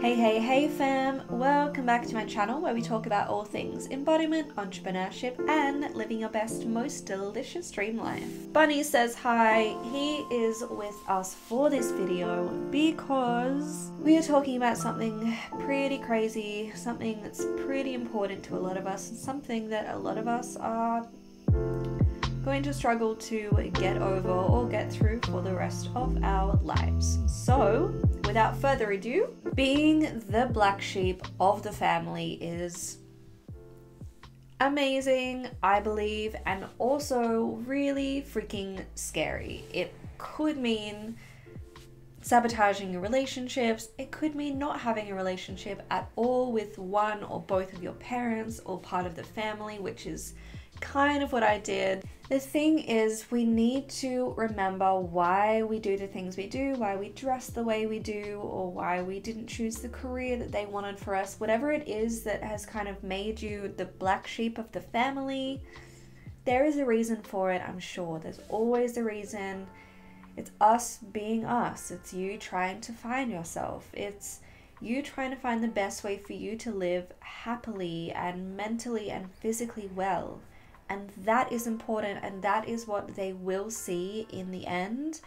Hey, hey, hey fam! Welcome back to my channel where we talk about all things embodiment, entrepreneurship, and living your best, most delicious dream life. Bunny says hi. He is with us for this video because we are talking about something pretty crazy, something that's pretty important to a lot of us, and something that a lot of us are going to struggle to get over or get through for the rest of our lives. So, without further ado, being the black sheep of the family is amazing, I believe, and also really freaking scary. It could mean sabotaging your relationships. It could mean not having a relationship at all with one or both of your parents or part of the family, which is kind of what I did. The thing is, we need to remember why we do the things we do, why we dress the way we do, or why we didn't choose the career that they wanted for us. Whatever it is that has kind of made you the black sheep of the family, there is a reason for it, I'm sure. There's always a reason. It's us being us, it's you trying to find yourself. It's you trying to find the best way for you to live happily and mentally and physically well. And that is important, and that is what they will see in the end.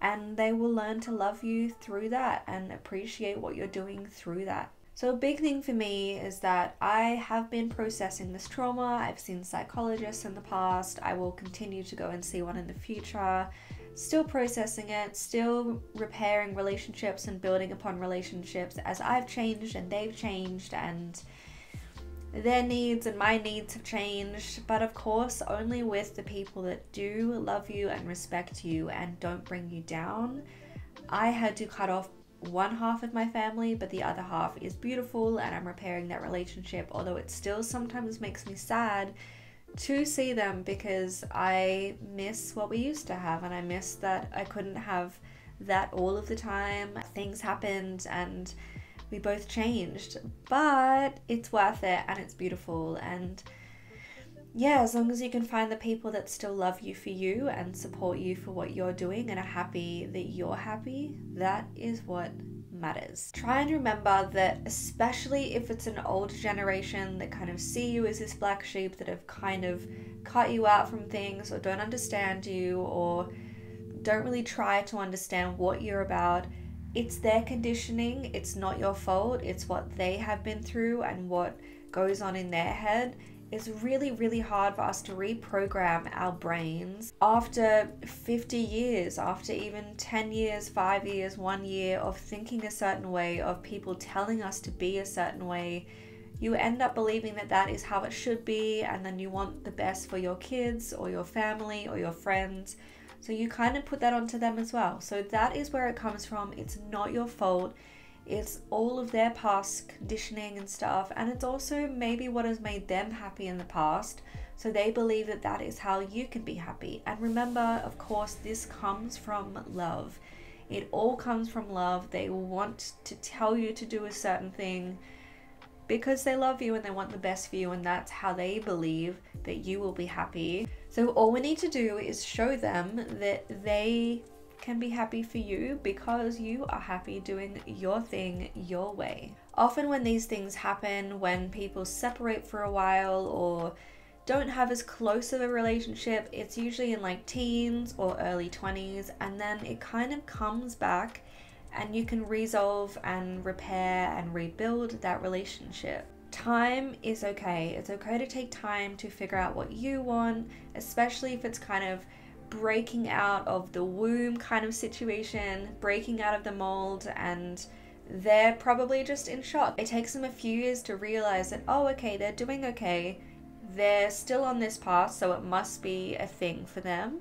And they will learn to love you through that and appreciate what you're doing through that. So, a big thing for me is that I have been processing this trauma. I've seen psychologists in the past. I will continue to go and see one in the future. Still processing it, still repairing relationships and building upon relationships as I've changed and they've changed, and their needs and my needs have changed, but of course, only with the people that do love you and respect you and don't bring you down. I had to cut off one half of my family, but the other half is beautiful and I'm repairing that relationship, although it still sometimes makes me sad to see them because I miss what we used to have and I miss that I couldn't have that all of the time. Things happened and we both changed, but it's worth it and it's beautiful. And yeah, as long as you can find the people that still love you for you and support you for what you're doing and are happy that you're happy, that is what matters. Try and remember that, especially if it's an older generation that kind of see you as this black sheep that have kind of cut you out from things or don't understand you or don't really try to understand what you're about it's their conditioning, it's not your fault, it's what they have been through and what goes on in their head. It's really, really hard for us to reprogram our brains after 50 years, after even 10 years, 5 years, 1 year of thinking a certain way, of people telling us to be a certain way. You end up believing that that is how it should be, and then you want the best for your kids or your family or your friends so you kind of put that onto them as well. So that is where it comes from. It's not your fault. It's all of their past conditioning and stuff. And it's also maybe what has made them happy in the past. So they believe that that is how you can be happy. And remember, of course, this comes from love. It all comes from love. They want to tell you to do a certain thing because they love you and they want the best for you, and that's how they believe that you will be happy. So, all we need to do is show them that they can be happy for you because you are happy doing your thing your way. Often, when these things happen, when people separate for a while or don't have as close of a relationship, it's usually in like teens or early 20s, and then it kind of comes back and you can resolve and repair and rebuild that relationship. Time is okay. It's okay to take time to figure out what you want, especially if it's kind of breaking out of the womb kind of situation, breaking out of the mold, and they're probably just in shock. It takes them a few years to realize that, oh, okay, they're doing okay. They're still on this path, so it must be a thing for them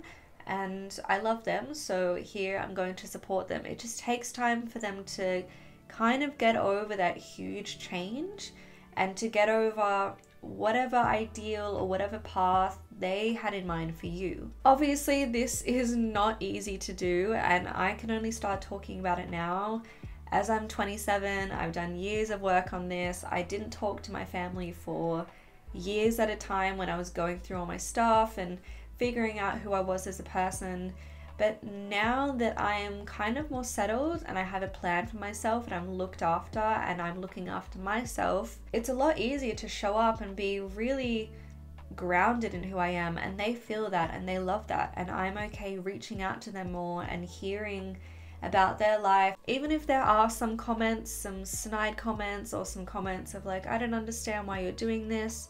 and I love them, so here I'm going to support them. It just takes time for them to kind of get over that huge change and to get over whatever ideal or whatever path they had in mind for you. Obviously, this is not easy to do, and I can only start talking about it now. As I'm 27, I've done years of work on this. I didn't talk to my family for years at a time when I was going through all my stuff and figuring out who I was as a person. But now that I am kind of more settled and I have a plan for myself and I'm looked after and I'm looking after myself, it's a lot easier to show up and be really grounded in who I am. And they feel that and they love that. And I'm okay reaching out to them more and hearing about their life. Even if there are some comments, some snide comments, or some comments of like, I don't understand why you're doing this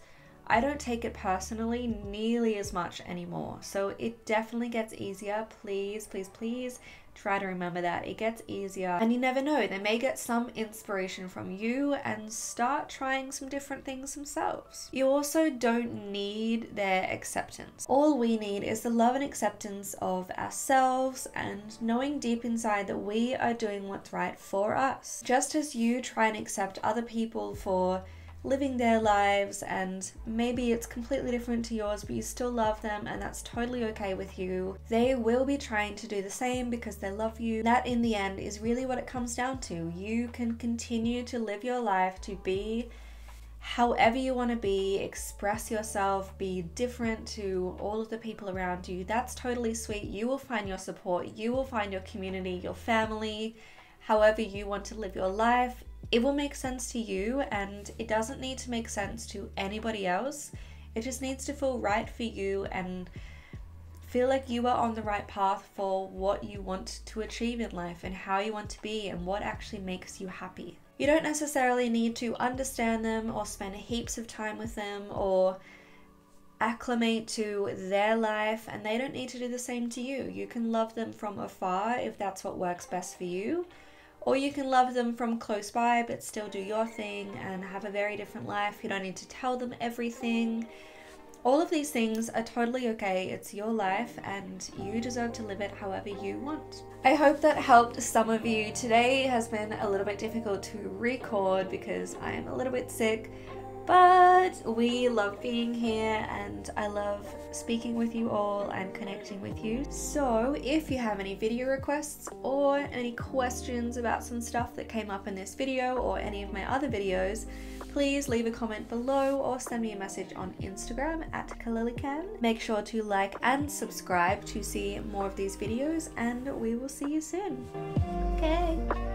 I don't take it personally nearly as much anymore. So it definitely gets easier. Please, please, please try to remember that. It gets easier. And you never know, they may get some inspiration from you and start trying some different things themselves. You also don't need their acceptance. All we need is the love and acceptance of ourselves and knowing deep inside that we are doing what's right for us. Just as you try and accept other people for living their lives and maybe it's completely different to yours but you still love them and that's totally okay with you. They will be trying to do the same because they love you. That in the end is really what it comes down to. You can continue to live your life to be however you want to be, express yourself, be different to all of the people around you. That's totally sweet. You will find your support, you will find your community, your family, however you want to live your life it will make sense to you and it doesn't need to make sense to anybody else. It just needs to feel right for you and feel like you are on the right path for what you want to achieve in life and how you want to be and what actually makes you happy. You don't necessarily need to understand them or spend heaps of time with them or acclimate to their life and they don't need to do the same to you. You can love them from afar if that's what works best for you or you can love them from close by but still do your thing and have a very different life. You don't need to tell them everything. All of these things are totally okay. It's your life and you deserve to live it however you want. I hope that helped some of you. Today has been a little bit difficult to record because I am a little bit sick, but we love being here and I love speaking with you all and connecting with you. So, if you have any video requests or any questions about some stuff that came up in this video or any of my other videos, please leave a comment below or send me a message on Instagram at Kaalilycan. Make sure to like and subscribe to see more of these videos, and we will see you soon. Okay.